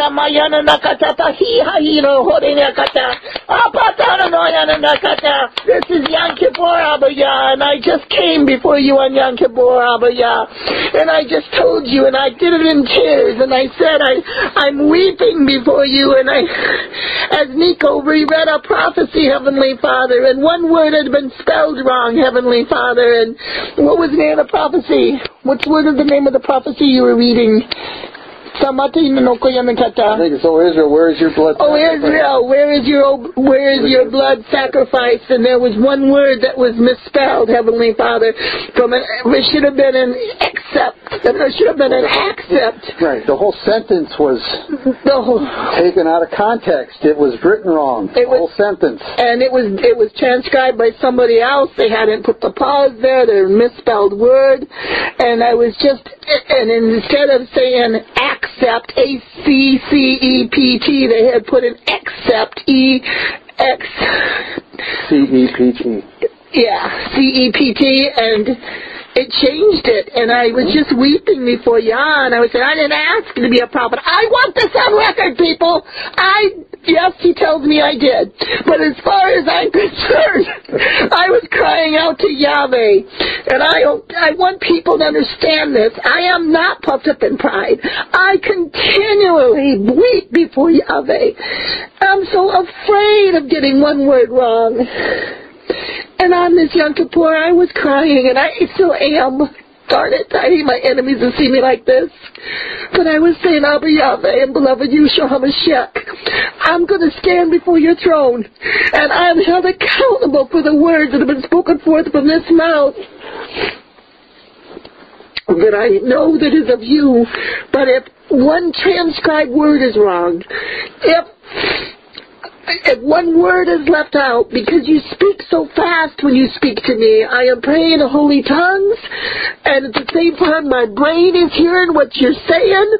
Ina mayana nakatata hi hahiro hore nakata. Apatana noyana nakata. This is Yom Kippur Abba Yah, and I just came before you on Yom Kippur Abba Yah. And I just told you, and I did it in tears, and I said, I, I'm weeping before you, and I, as Nico reread a prophecy, Heavenly Father, and one word had been spelled wrong, Heavenly Father, and what was the name of the prophecy? Which word is the name of the prophecy you were reading? Samati Noko I think it's, oh Israel, where is your blood? Oh? Israel, oh, where is your where is your blood sacrifice? And there was one word that was misspelled, Heavenly Father. From an it should have been an accept. There should have been an accept. Right. The whole sentence was The whole, taken out of context. It was written wrong. It the was- whole sentence. and it was it was transcribed by somebody else. They hadn't put the pause there. They misspelled word, and I was just and instead of saying accept A C C E P T, they had put an accept E X C E P T. yeah C E P T and. It changed it, and I was just weeping before Yah. I was saying, I didn't ask to be a prophet. I want this on record, people. I, yes, he tells me I did. But as far as I'm concerned, I was crying out to Yahweh. And I, I want people to understand this. I am not puffed up in pride. I continually weep before Yahweh. I'm so afraid of getting one word wrong. And on this Yom Kippur, I was crying, and I still am. Darn it, I hate my enemies to see me like this. But I was saying, Abba Yahweh and beloved Yeshua HaMashiach, I'm going to stand before your throne, and I'm held accountable for the words that have been spoken forth from this mouth. That I know that is of you, but if one transcribed word is wrong, if if one word is left out because you speak so fast when you speak to me, I am praying in holy tongues, and at the same time, my brain is hearing what you're saying,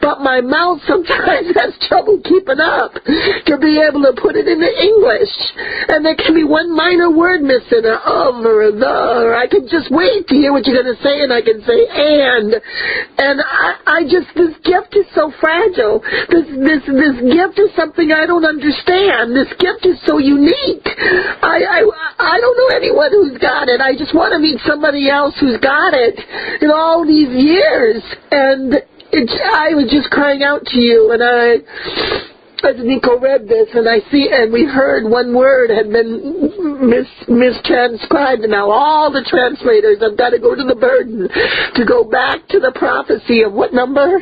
but my mouth sometimes has trouble keeping up to be able to put it into English. And there can be one minor word missing, a um or a the, or I can just wait to hear what you're going to say, and I can say and. And I, I just, this gift is so fragile. This, this, this gift is something I don't understand. This gift is so unique. I, I, I don't know anyone who's got it. I just want to meet somebody else who's got it in all these years. And it, I was just crying out to you, and I, as Nico read this, and I see, and we heard one word had been mis mistranscribed, and now all the translators have got to go to the burden to go back to the prophecy of what number?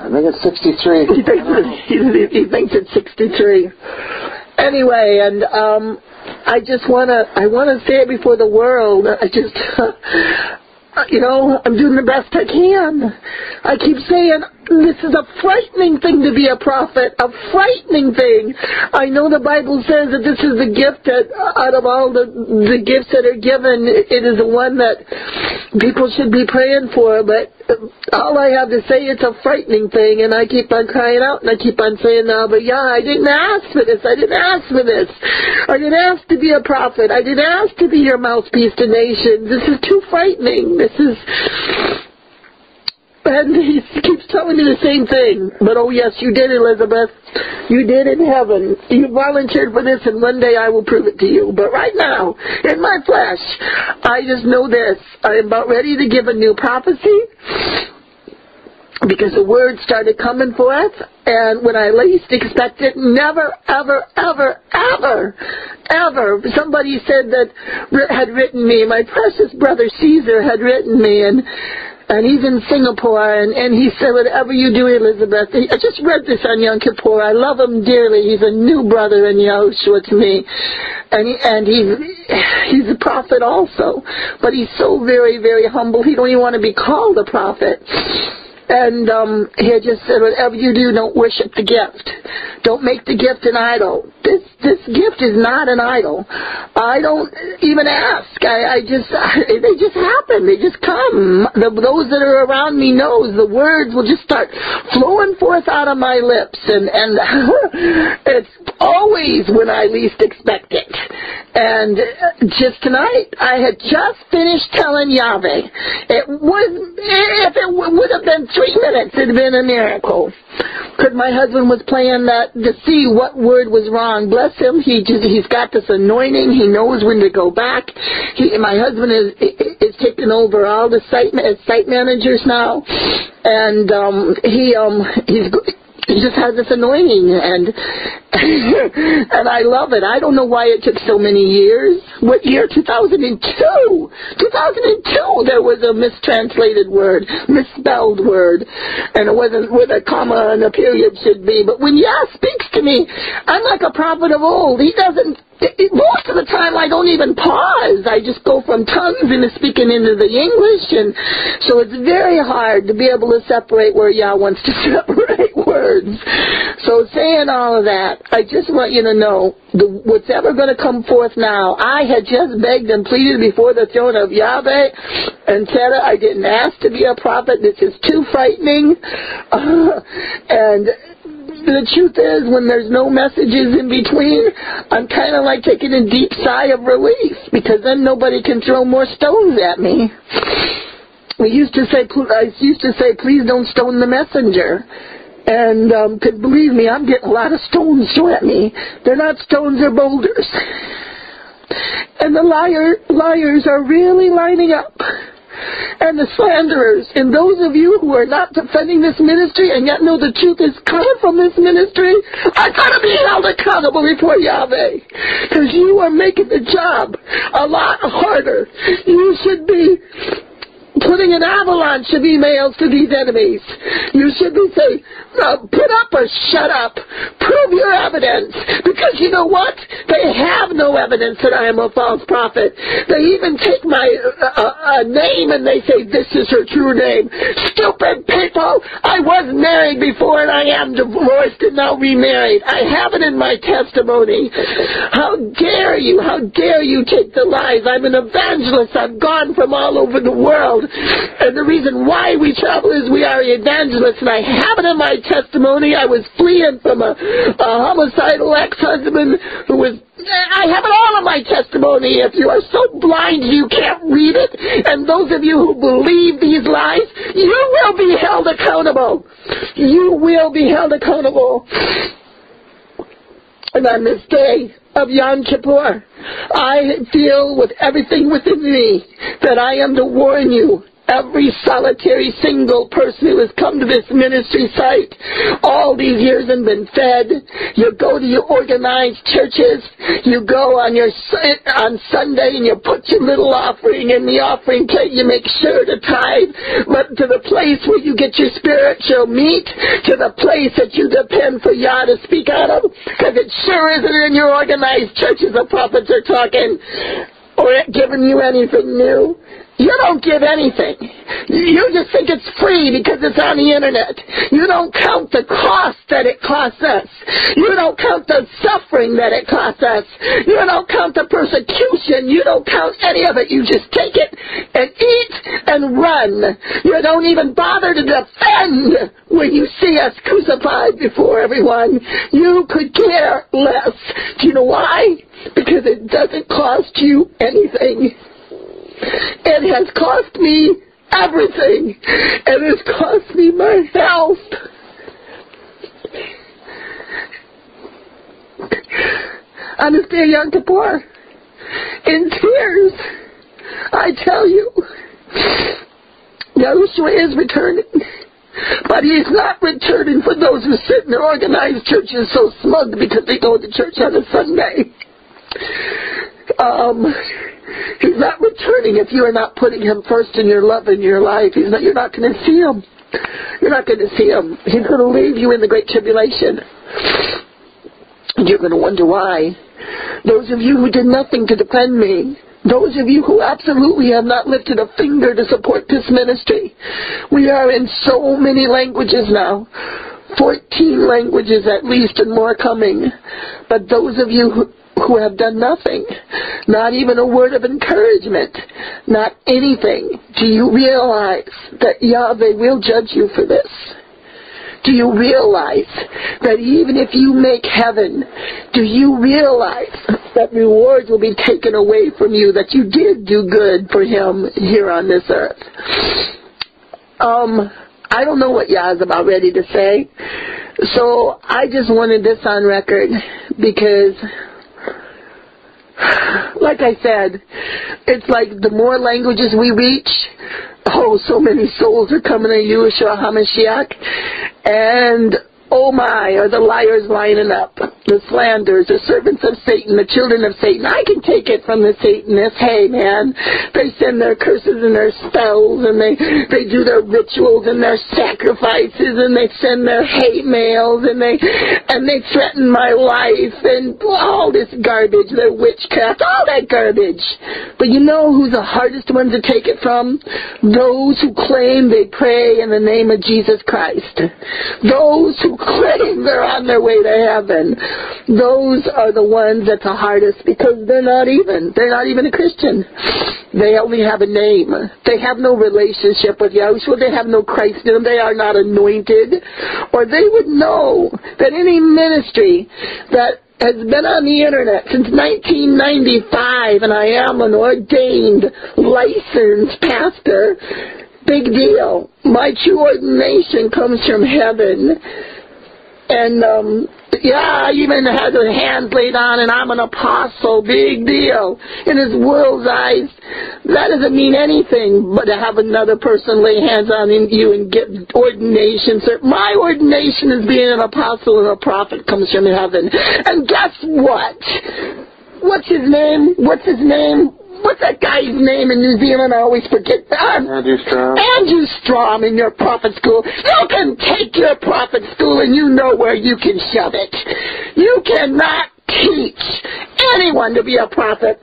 I think it's 63. He thinks it's, he, he thinks it's 63. Anyway, and um, I just wanna, I wanna say it before the world. I just, you know, I'm doing the best I can. I keep saying this is a frightening thing to be a prophet, a frightening thing. I know the Bible says that this is the gift that, out of all the the gifts that are given, it is the one that people should be praying for. But all I have to say, it's a frightening thing, and I keep on crying out, and I keep on saying, "No, but yeah, I didn't ask for this. I didn't ask for this. I didn't ask to be a prophet. I didn't ask to be your mouthpiece to nations. This is too frightening. This is." And he keeps telling me the same thing. But oh yes, you did, Elizabeth. You did in heaven. You volunteered for this, and one day I will prove it to you. But right now, in my flesh, I just know this. I am about ready to give a new prophecy because the word started coming forth, and when I least expect it, never, ever, ever, ever, ever, somebody said that had written me, my precious brother Caesar had written me, and and he's in Singapore, and, and he said, whatever you do, Elizabeth, I just read this on Yom Kippur. I love him dearly. He's a new brother in Yahushua to me. And, he, and he's, he's a prophet also. But he's so very, very humble. He don't even want to be called a prophet. And um, he had just said, whatever you do, don't worship the gift. Don't make the gift an idol. This this gift is not an idol. I don't even ask. I, I just I, they just happen. They just come. The, those that are around me knows the words will just start flowing forth out of my lips, and and it's always when I least expect it. And just tonight, I had just finished telling Yahweh. It was, if it would have been three minutes, have been a miracle. Because my husband was playing that to see what word was wrong. Bless him, he just, he's got this anointing. He knows when to go back. He, my husband is is taking over all the site site managers now, and um, he um he's he just has this anointing and and I love it. I don't know why it took so many years. What year? 2002. 2002 there was a mistranslated word, misspelled word, and it wasn't with a comma and a period should be. But when Yah speaks to me, I'm like a prophet of old. He doesn't most of the time I don't even pause. I just go from tongues into speaking into the English, and so it's very hard to be able to separate where Yah wants to separate words. So saying all of that, I just want you to know the, what's ever going to come forth now. I had just begged and pleaded before the throne of Yahweh and said I didn't ask to be a prophet. This is too frightening, uh, and the truth is, when there's no messages in between, I'm kind of like taking a deep sigh of relief because then nobody can throw more stones at me. We used to say, I used to say, please don't stone the messenger. And um, cause believe me, I'm getting a lot of stones thrown at me. They're not stones, they're boulders. And the liar, liars are really lining up and the slanderers, and those of you who are not defending this ministry and yet know the truth is coming from this ministry, are going to be held accountable before Yahweh. Because you are making the job a lot harder. You should be putting an avalanche of emails to these enemies. You should be saying, uh, put up or shut up. Prove your evidence. Because you know what? They have no evidence that I am a false prophet. They even take my uh, uh, name and they say, this is her true name. Stupid people! I was married before and I am divorced and now remarried. I have it in my testimony. How dare you? How dare you take the lies? I'm an evangelist. I've gone from all over the world. And the reason why we travel is we are evangelists, and I have it in my testimony. I was fleeing from a, a homicidal ex-husband who was I have it all in my testimony. If you are so blind you can't read it, and those of you who believe these lies, you will be held accountable. You will be held accountable. And on this day of Yom Kippur, I feel with everything within me that I am to warn you every solitary single person who has come to this ministry site all these years and been fed. You go to your organized churches. You go on your on Sunday and you put your little offering in the offering plate. You make sure to tithe, but to the place where you get your spiritual meat, to the place that you depend for Yah to speak out of, because it sure isn't in your organized churches the prophets are talking or giving you anything new. You don't give anything. You just think it's free because it's on the internet. You don't count the cost that it costs us. You don't count the suffering that it costs us. You don't count the persecution. You don't count any of it. You just take it and eat and run. You don't even bother to defend when you see us crucified before everyone. You could care less. Do you know why? Because it doesn't cost you anything. It has cost me everything. It has cost me my health. On this day Yom Kippur, in tears, I tell you, Yahushua is returning. But he's not returning for those who sit in their organized churches so smug because they go to church on a Sunday. Um, He's not returning if you are not putting him first in your love in your life. He's not, you're not going to see him. You're not going to see him. He's going to leave you in the great tribulation. You're going to wonder why. Those of you who did nothing to defend me, those of you who absolutely have not lifted a finger to support this ministry, we are in so many languages now. 14 languages at least and more coming. But those of you who, who have done nothing, not even a word of encouragement, not anything. Do you realize that Yahweh will judge you for this? Do you realize that even if you make heaven, do you realize that rewards will be taken away from you, that you did do good for him here on this earth? Um, I don't know what Yah is about ready to say. So I just wanted this on record because like I said, it's like the more languages we reach, oh, so many souls are coming to Yeshua HaMashiach. And Oh my, are the liars lining up? The slanders, the servants of Satan, the children of Satan. I can take it from the Satanists. Hey man, they send their curses and their spells and they, they do their rituals and their sacrifices and they send their hate mails and they, and they threaten my life and all this garbage, their witchcraft, all that garbage. But you know who's the hardest ones to take it from? Those who claim they pray in the name of Jesus Christ. Those who claim they're on their way to heaven. Those are the ones that's the hardest because they're not even. They're not even a Christian. They only have a name. They have no relationship with Yahshua. They have no Christ in them. They are not anointed. Or they would know that any ministry that has been on the internet since 1995 and I am an ordained licensed pastor. Big deal. My true ordination comes from heaven. And, um, yeah, even had the hands laid on and I'm an apostle. Big deal. In his world's eyes, that doesn't mean anything but to have another person lay hands on you and get ordination. Sir, my ordination is being an apostle and a prophet comes from heaven. And guess what? What's his name? What's his name? What's that guy's name in New Zealand? I always forget. Uh, Andrew Strom. Andrew Strom in your prophet school. You can take your prophet school and you know where you can shove it. You cannot teach anyone to be a prophet,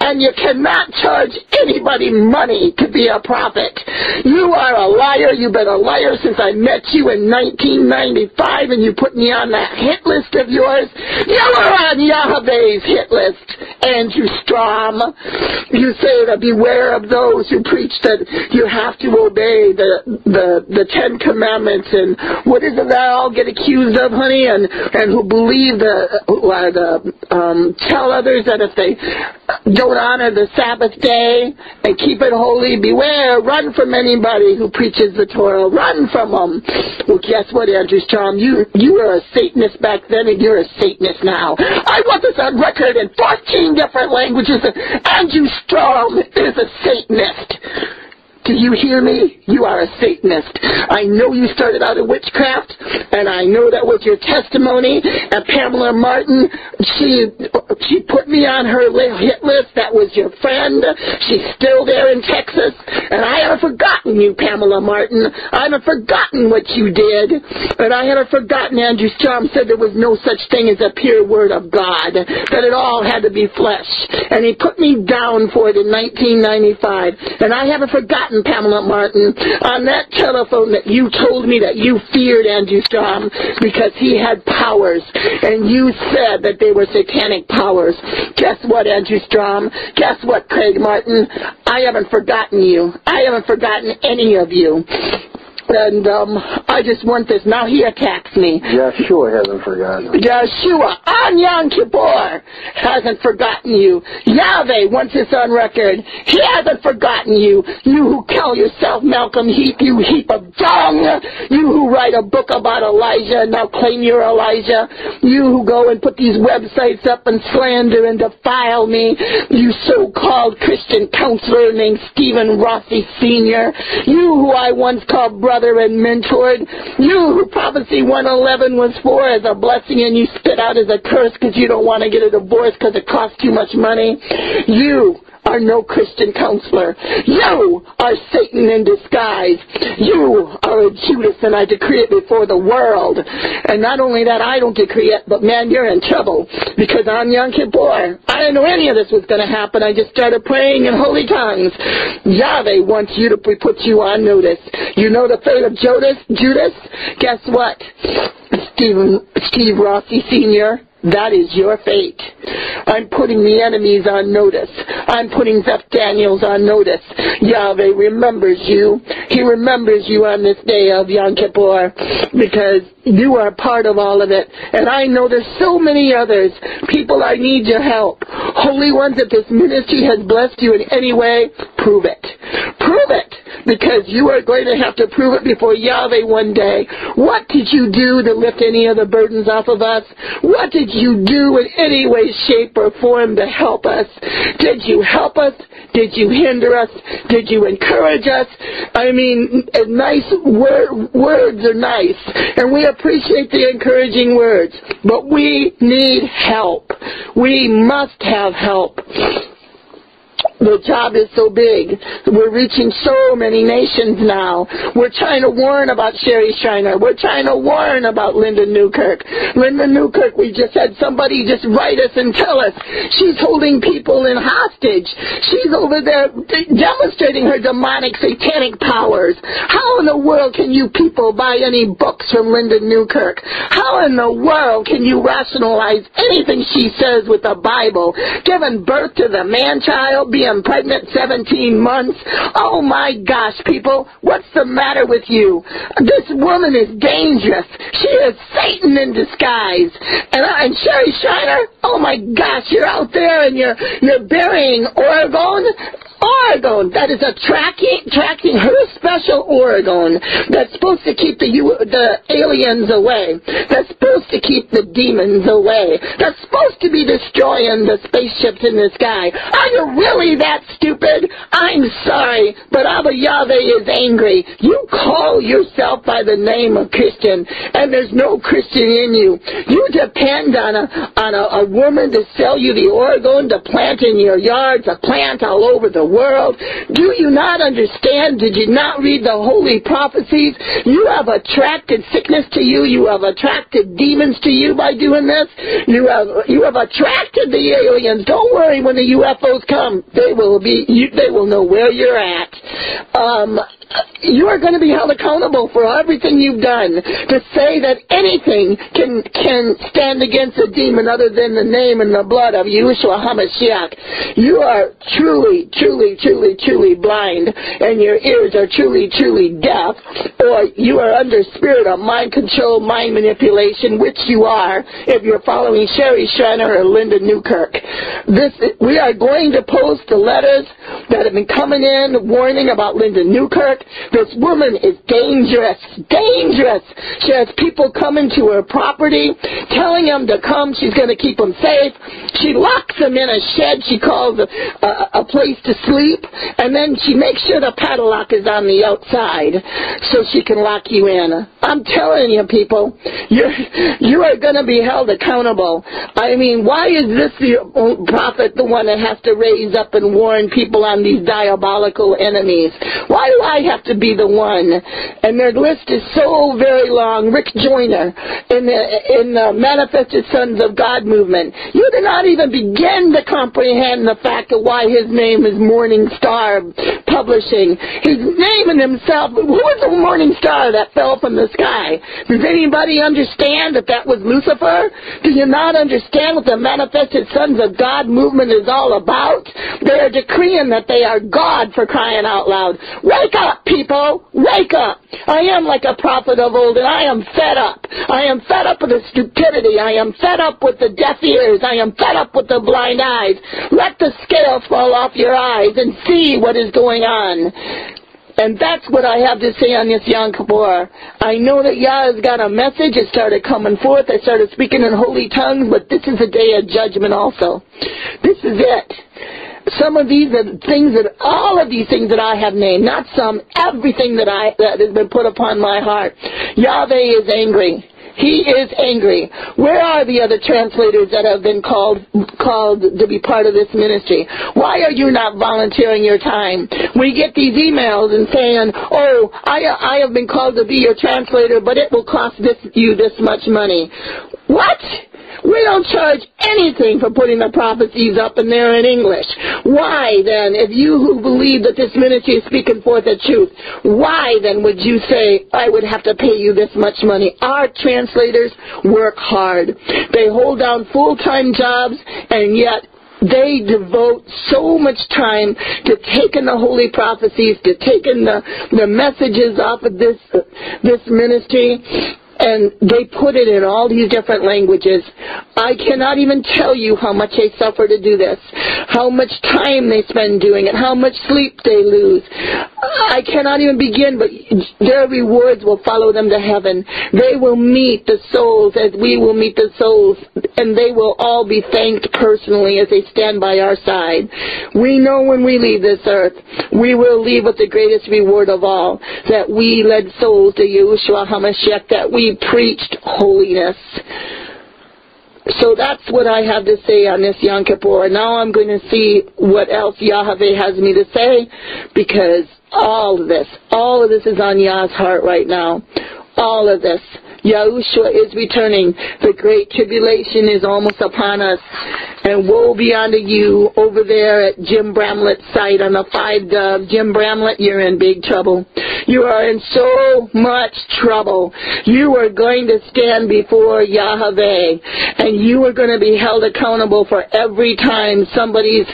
and you cannot charge anybody money to be a prophet. You are a liar. You've been a liar since I met you in 1995, and you put me on that hit list of yours. You were on Yahweh's hit list, Andrew Strom. You say to beware of those who preach that you have to obey the the the Ten Commandments and what is it that I all get accused of, honey, and and who believe the uh, the um, tell others that if they don't honor the Sabbath day and keep it holy, beware, run from anybody who preaches the Torah. Run from them. Well, guess what, Andrew Strom? You, you were a Satanist back then and you're a Satanist now. I want this on record in 14 different languages. Andrew Strom is a Satanist. Do you hear me? You are a Satanist. I know you started out in witchcraft, and I know that was your testimony. And Pamela Martin, she she put me on her hit list. That was your friend. She's still there in Texas, and I haven't forgotten you, Pamela Martin. I haven't forgotten what you did, and I haven't forgotten Andrew Strom said there was no such thing as a pure word of God, that it all had to be flesh, and he put me down for it in 1995, and I haven't forgotten Pamela Martin, on that telephone that you told me that you feared Andrew Strom because he had powers, and you said that they were satanic powers. Guess what, Andrew Strom? Guess what, Craig Martin? I haven't forgotten you. I haven't forgotten any of you. And um, I just want this. Now he attacks me. Yeshua hasn't forgotten. Yeshua on Yom Kippur hasn't forgotten you. Yahweh wants this on record. He hasn't forgotten you. You who call yourself Malcolm Heap, you heap of dung. You who write a book about Elijah and now claim you're Elijah. You who go and put these websites up and slander and defile me. You so-called Christian counselor named Stephen Rossi Sr. You who I once called brother brother and mentored. You who Prophecy 111 was for as a blessing and you spit out as a curse because you don't want to get a divorce because it costs too much money. You are no Christian counselor. You are Satan in disguise. You are a Judas, and I decree it before the world. And not only that, I don't decree it, but man, you're in trouble. Because on Yom Kippur, I didn't know any of this was going to happen. I just started praying in holy tongues. Yahweh wants you to put you on notice. You know the fate of Judas? Judas? Guess what? Stephen, Steve Rossi Sr., That is your fate. I'm putting the enemies on notice. I'm putting Zeph Daniels on notice. Yahweh remembers you. He remembers you on this day of Yom Kippur because you are a part of all of it. And I know there's so many others. People, I need your help. Holy ones, if this ministry has blessed you in any way, prove it. Prove it because you are going to have to prove it before Yahweh one day. What did you do to lift any of the burdens off of us? What did you do in any way, shape, or form to help us? Did you help us? Did you hinder us? Did you encourage us? I mean, nice wor- words are nice, and we appreciate the encouraging words, but we need help. We must have help the job is so big. We're reaching so many nations now. We're trying to warn about Sherry Shriner. We're trying to warn about Linda Newkirk. Linda Newkirk, we just had somebody just write us and tell us she's holding people in hostage. She's over there demonstrating her demonic satanic powers. How in the world can you people buy any books from Linda Newkirk? How in the world can you rationalize anything she says with the Bible? Giving birth to the man-child, being am pregnant 17 months. Oh my gosh, people, what's the matter with you? This woman is dangerous. She is Satan in disguise. And, uh, and Sherry Shriner, oh my gosh, you're out there and you're, you're burying orgone orgone that is a tracking, tracking her special orgone that's supposed to keep the the aliens away. That's supposed to keep the demons away. That's supposed to be destroying the spaceships in the sky. Are you really that stupid? I'm sorry, but Abba Yahweh is angry. You call yourself by the name of Christian, and there's no Christian in you. You depend on a on a, a woman to sell you the orgone to plant in your yard, to plant all over the world. Do you not understand? Did you not read the holy prophecies? You have attracted sickness to you. You have attracted demons to you by doing this. You have you have attracted the aliens. Don't worry when the UFOs come. They will be you, they will know where you're at. Um, you are going to be held accountable for everything you've done. To say that anything can can stand against a demon other than the name and the blood of Yeshua HaMashiach, you are truly, truly, truly, truly blind, and your ears are truly, truly deaf, or you are under spirit of mind control, mind manipulation, which you are if you're following Sherry Shriner or Linda Newkirk. This we are going to post the letters that have been coming in warning about Linda Newkirk this woman is dangerous, dangerous. She has people coming to her property, telling them to come. She's going to keep them safe. She locks them in a shed she calls a, a, a place to sleep, and then she makes sure the padlock is on the outside so she can lock you in. I'm telling you, people, you're, you are going to be held accountable. I mean, why is this the prophet the one that has to raise up and warn people on these diabolical enemies? Why do I have to be the one. And their list is so very long. Rick Joyner in the, in the Manifested Sons of God movement. You do not even begin to comprehend the fact of why his name is Morning Star Publishing. His name and himself, who was the morning star that fell from the sky? Does anybody understand that that was Lucifer? Do you not understand what the Manifested Sons of God movement is all about? They are decreeing that they are God for crying out loud. Wake up! People! Wake up! I am like a prophet of old, and I am fed up. I am fed up with the stupidity. I am fed up with the deaf ears. I am fed up with the blind eyes. Let the scales fall off your eyes and see what is going on. And that's what I have to say on this Yom Kippur. I know that Yah has got a message. It started coming forth. I started speaking in holy tongues, but this is a day of judgment also. This is it. Some of these things that, all of these things that I have named, not some, everything that I, that has been put upon my heart. Yahweh is angry. He is angry. Where are the other translators that have been called called to be part of this ministry? Why are you not volunteering your time? We get these emails and saying, "Oh, I I have been called to be your translator, but it will cost this you this much money." What? We don't charge anything for putting the prophecies up and they're in English. Why then, if you who believe that this ministry is speaking forth the truth, why then would you say, I would have to pay you this much money? Our translators work hard. They hold down full-time jobs and yet they devote so much time to taking the holy prophecies, to taking the, the messages off of this, this ministry, and they put it in all these different languages. I cannot even tell you how much they suffer to do this, how much time they spend doing it, how much sleep they lose. I cannot even begin, but their rewards will follow them to heaven. They will meet the souls as we will meet the souls, and they will all be thanked personally as they stand by our side. We know when we leave this earth, we will leave with the greatest reward of all, that we led souls to Yeshua HaMashiach, that we preached holiness. So that's what I have to say on this Yom Kippur. Now I'm going to see what else Yahweh has me to say because all of this, all of this is on Yah's heart right now. All of this. Yahushua is returning. The great tribulation is almost upon us. And woe be unto you over there at Jim Bramlett's site on the Five Dove. Jim Bramlett, you're in big trouble. You are in so much trouble. You are going to stand before Yahweh, and you are going to be held accountable for every time somebody's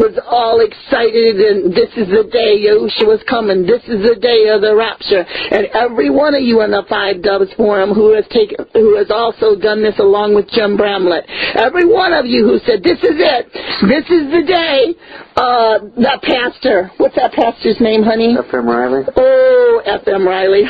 was all excited and this is the day Yahushua was coming. This is the day of the rapture. And every one of you in the Five Doves Forum who has taken, who has also done this along with Jim Bramlett. Every one of you who said, this is it. This is the day. Uh, that pastor. What's that pastor's name, honey? F.M. Riley. Oh, F.M. Riley.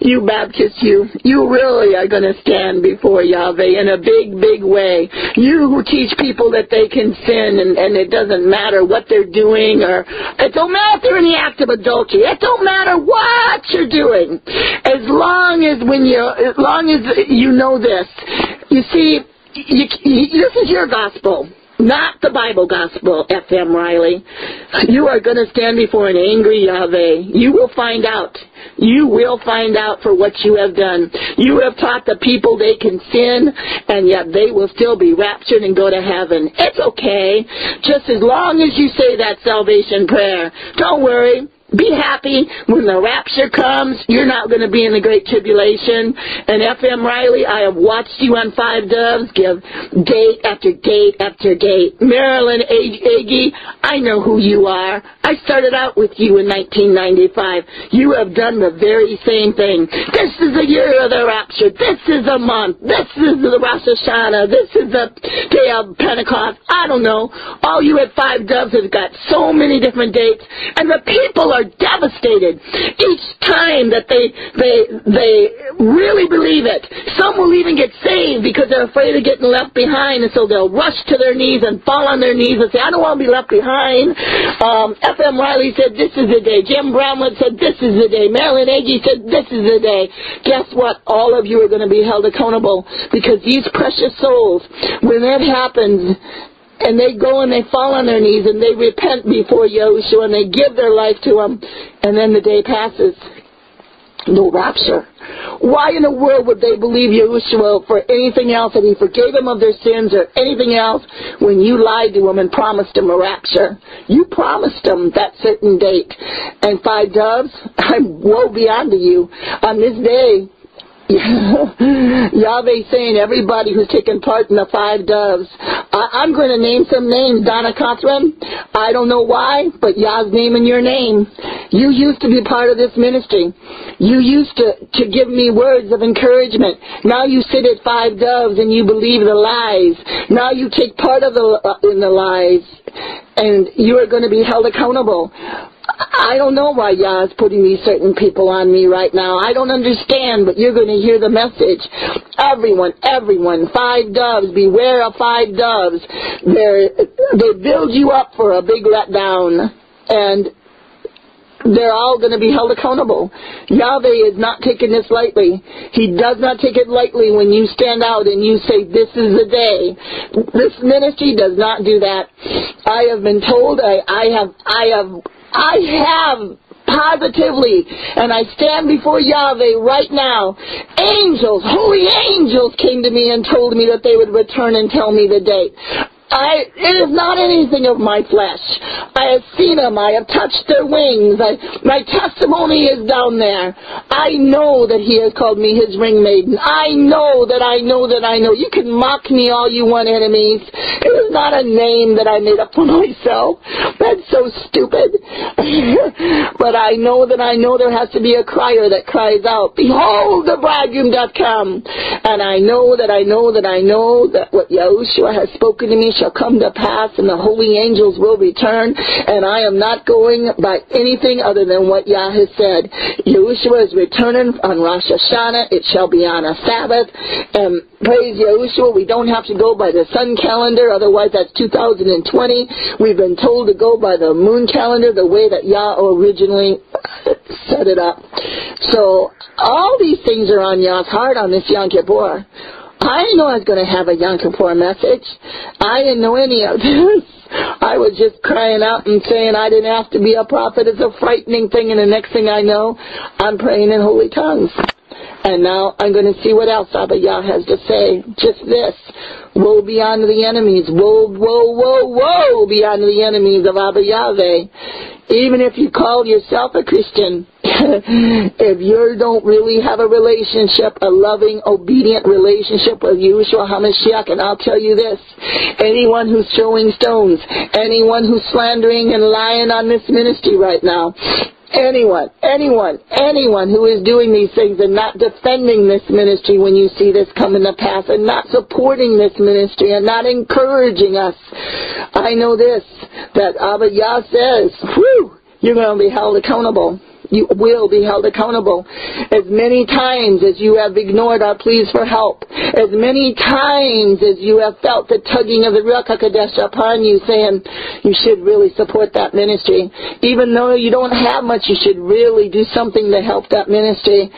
you Baptists, you. You really are going to stand before Yahweh in a big, big way. You who teach people that they can sin and, and it doesn't matter what they're doing or it don't matter if they're in the act of adultery. It don't matter what you're doing. As long as when you, as long as you know this. You see, you, you, this is your gospel. Not the Bible gospel, F.M. Riley. You are going to stand before an angry Yahweh. You will find out. You will find out for what you have done. You have taught the people they can sin, and yet they will still be raptured and go to heaven. It's okay. Just as long as you say that salvation prayer. Don't worry. Be happy when the rapture comes. You're not going to be in the great tribulation. And F.M. Riley, I have watched you on Five Doves give date after date after date. Marilyn Agee, I know who you are. I started out with you in 1995. You have done the very same thing. This is the year of the rapture. This is the month. This is the Rosh Hashanah. This is the day of Pentecost. I don't know. All you at Five Doves have got so many different dates. And the people are devastated each time that they they they really believe it. Some will even get saved because they're afraid of getting left behind, and so they'll rush to their knees and fall on their knees and say, "I don't want to be left behind." Um, F.M. Riley said, "This is the day." Jim Bramlett said, "This is the day." Marilyn Agee said, "This is the day." Guess what? All of you are going to be held accountable because these precious souls, when that happens, and they go and they fall on their knees and they repent before Yahushua and they give their life to him, and then the day passes. No rapture. Why in the world would they believe Yahushua for anything else that he forgave them of their sins or anything else when you lied to them and promised them a rapture? You promised them that certain date. And five doves, I'm woe beyond to you. On this day, Yahweh saying everybody who's taken part in the five doves. I, am going to name some names. Donna Cothran, I don't know why, but Yah's naming your name. You used to be part of this ministry. You used to, to give me words of encouragement. Now you sit at five doves and you believe the lies. Now you take part of the, uh, in the lies. And you are going to be held accountable. I don't know why Yah is putting these certain people on me right now. I don't understand, but you're going to hear the message. Everyone, everyone, five doves, beware of five doves. They're, they build you up for a big letdown, and they're all going to be held accountable. Yahweh is not taking this lightly. He does not take it lightly when you stand out and you say, this is the day. This ministry does not do that. I have been told, I, I have, I have I have positively, and I stand before Yahweh right now. Angels, holy angels came to me and told me that they would return and tell me the date. I, it is not anything of my flesh. I have seen them. I have touched their wings. I, my testimony is down there. I know that he has called me his ring maiden. I know that I know that I know. You can mock me all you want, enemies. It is not a name that I made up for myself. That's so stupid. but I know that I know there has to be a crier that cries out, Behold the bridegroom doth come. And I know that I know that I know that what Yahushua has spoken to me shall come to pass, and the holy angels will return, and I am not going by anything other than what Yah has said. Yahushua is returning on Rosh Hashanah. It shall be on a Sabbath, and praise Yahushua, we don't have to go by the sun calendar, otherwise that's 2020. We've been told to go by the moon calendar, the way that Yah originally set it up. So, all these things are on Yah's heart on this Yom Kippur. I didn't know I was going to have a Yom Kippur message. I didn't know any of this. I was just crying out and saying I didn't have to be a prophet. It's a frightening thing, and the next thing I know, I'm praying in holy tongues. And now I'm going to see what else Abba Yah has to say. Just this. Woe be unto the enemies. Woe, woe, woe, woe be unto the enemies of Abba Yahweh even if you call yourself a Christian, if you don't really have a relationship, a loving, obedient relationship with Yeshua HaMashiach, and I'll tell you this, anyone who's throwing stones, anyone who's slandering and lying on this ministry right now, anyone, anyone, anyone who is doing these things and not defending this ministry when you see this coming to pass and not supporting this ministry and not encouraging us, I know this, that Abba Yah says, whew, you're going to be held accountable. You will be held accountable. As many times as you have ignored our pleas for help, as many times as you have felt the tugging of the Ruach HaKodesh upon you saying, you should really support that ministry. Even though you don't have much, you should really do something to help that ministry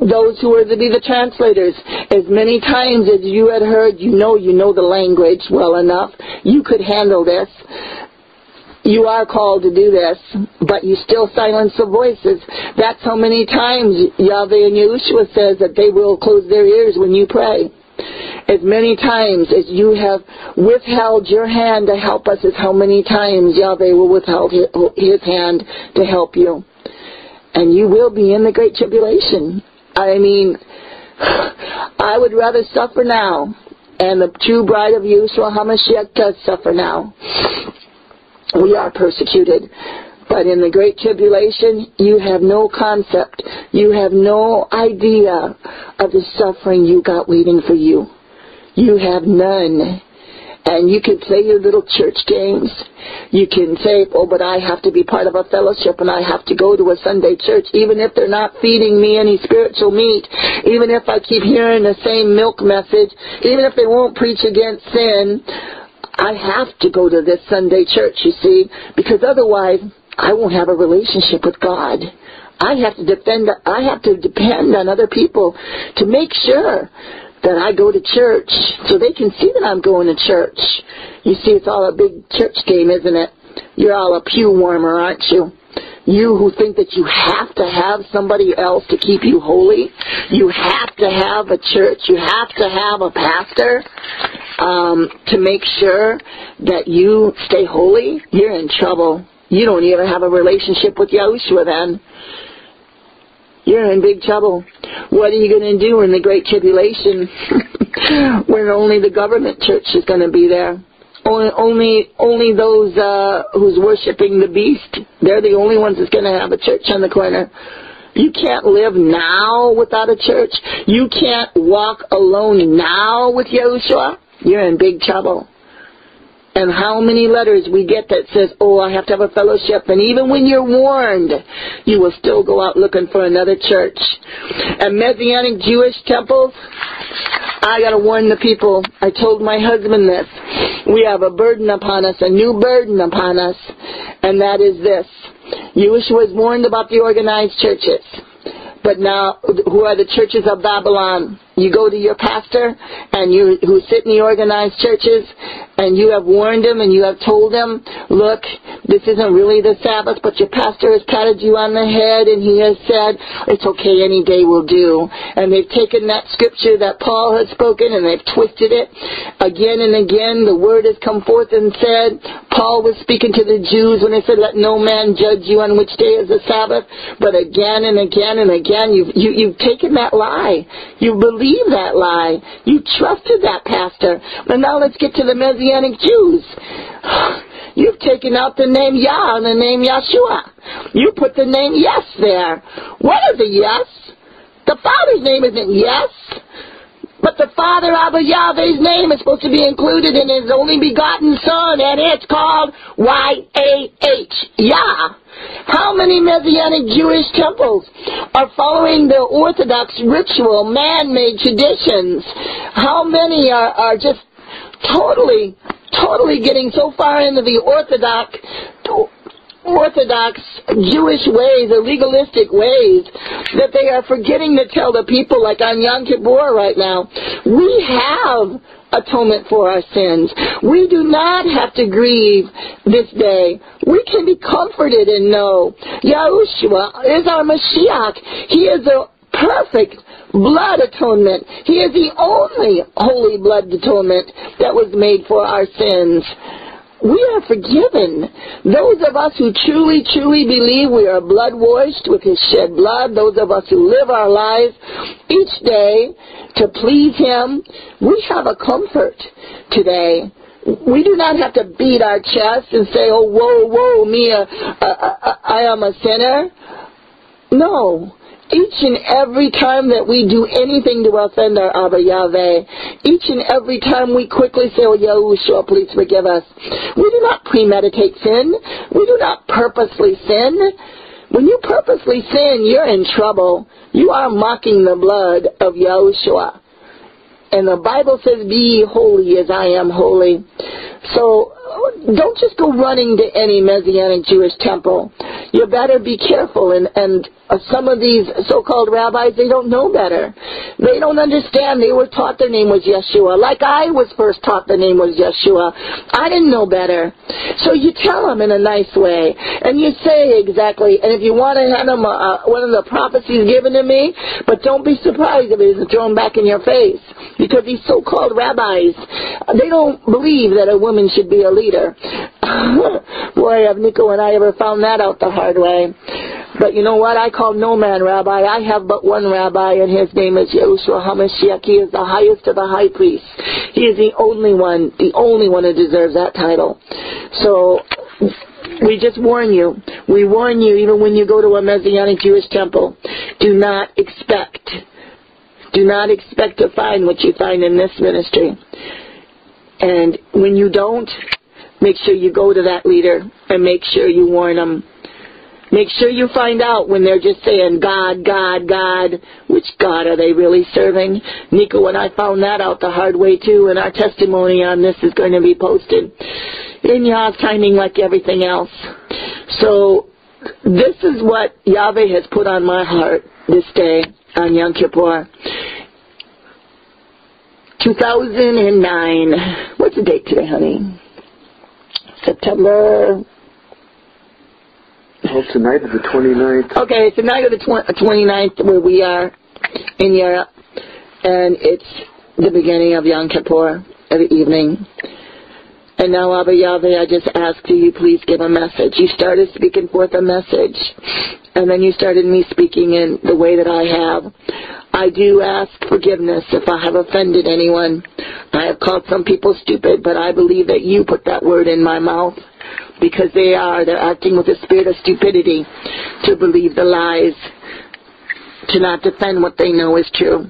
those who are to be the translators. As many times as you had heard, you know you know the language well enough. You could handle this. You are called to do this, but you still silence the voices. That's how many times Yahweh and Yahushua says that they will close their ears when you pray. As many times as you have withheld your hand to help us is how many times Yahweh will withhold his hand to help you. And you will be in the great tribulation. I mean, I would rather suffer now, and the true bride of Yeshua HaMashiach does suffer now. We are persecuted. But in the Great Tribulation, you have no concept. You have no idea of the suffering you got waiting for you. You have none and you can play your little church games. You can say, oh, but I have to be part of a fellowship and I have to go to a Sunday church, even if they're not feeding me any spiritual meat, even if I keep hearing the same milk message, even if they won't preach against sin. I have to go to this Sunday church, you see, because otherwise I won't have a relationship with God. I have to defend, I have to depend on other people to make sure that I go to church so they can see that I'm going to church. You see, it's all a big church game, isn't it? You're all a pew warmer, aren't you? You who think that you have to have somebody else to keep you holy, you have to have a church, you have to have a pastor um, to make sure that you stay holy, you're in trouble. You don't even have a relationship with Yahushua then you're in big trouble. What are you going to do in the Great Tribulation when only the government church is going to be there? Only, only, those uh, who's worshiping the beast. They're the only ones that's going to have a church on the corner. You can't live now without a church. You can't walk alone now with Yahushua. You're in big trouble and how many letters we get that says, oh, I have to have a fellowship. And even when you're warned, you will still go out looking for another church. And Messianic Jewish temples, I got to warn the people. I told my husband this. We have a burden upon us, a new burden upon us, and that is this. Yeshua was warned about the organized churches. But now, who are the churches of Babylon? You go to your pastor, and you who sit in the organized churches, and you have warned them and you have told them, look, this isn't really the Sabbath, but your pastor has patted you on the head and he has said, it's okay, any day will do. And they've taken that scripture that Paul has spoken and they've twisted it. Again and again, the word has come forth and said, Paul was speaking to the Jews when he said, let no man judge you on which day is the Sabbath. But again and again and again, you've, you, you've taken that lie. You believe that lie. You trusted that pastor. But now let's get to the Messianic Jews. You've taken out the name Yah and the name Yeshua. You put the name Yes there. What is a Yes? The Father's name isn't Yes. But the Father Abba Yahweh's name is supposed to be included in His only begotten Son, and it's called Y-A-H, Yah. How many Messianic Jewish temples are following the Orthodox ritual, man-made traditions? How many are, are just totally, totally getting so far into the Orthodox Orthodox Jewish ways, the legalistic ways, that they are forgetting to tell the people, like on Yom Kippur right now, we have atonement for our sins. We do not have to grieve this day. We can be comforted and know Yahushua is our Mashiach. He is the perfect blood atonement. He is the only holy blood atonement that was made for our sins we are forgiven. Those of us who truly, truly believe we are blood washed with his shed blood, those of us who live our lives each day to please him, we have a comfort today. We do not have to beat our chest and say, oh, whoa, whoa, me, uh, uh, uh, I am a sinner. No. Each and every time that we do anything to offend our Abba Yahweh, each and every time we quickly say, Oh Yahushua, please forgive us. We do not premeditate sin. We do not purposely sin. When you purposely sin, you're in trouble. You are mocking the blood of Yahushua. And the Bible says, Be holy as I am holy. So don't just go running to any Messianic Jewish temple. You better be careful and, and uh, some of these so-called rabbis, they don't know better. They don't understand. They were taught their name was Yeshua. Like I was first taught the name was Yeshua. I didn't know better. So you tell them in a nice way. And you say exactly, and if you want to hand them uh, one of the prophecies given to me, but don't be surprised if it isn't thrown back in your face. Because these so-called rabbis, they don't believe that a woman should be a leader. Boy, have Nico and I ever found that out the hard way. But you know what? I call no man rabbi. I have but one rabbi, and his name is Yahushua HaMashiach. He is the highest of the high priests. He is the only one, the only one who deserves that title. So, we just warn you. We warn you, even when you go to a Messianic Jewish temple, do not expect, do not expect to find what you find in this ministry. And when you don't, make sure you go to that leader and make sure you warn them Make sure you find out when they're just saying God, God, God. Which God are they really serving? Nico and I found that out the hard way too, and our testimony on this is going to be posted in Yah's timing like everything else. So this is what Yahweh has put on my heart this day on Yom Kippur. 2009. What's the date today, honey? September well, tonight is the 29th. Okay, it's tonight is the tw- 29th where we are in Europe, and it's the beginning of Yom Kippur, of the evening. And now, Abba Yahweh, I just ask you, you please give a message. You started speaking forth a message, and then you started me speaking in the way that I have. I do ask forgiveness if I have offended anyone. I have called some people stupid, but I believe that you put that word in my mouth because they are. They're acting with a spirit of stupidity to believe the lies, to not defend what they know is true.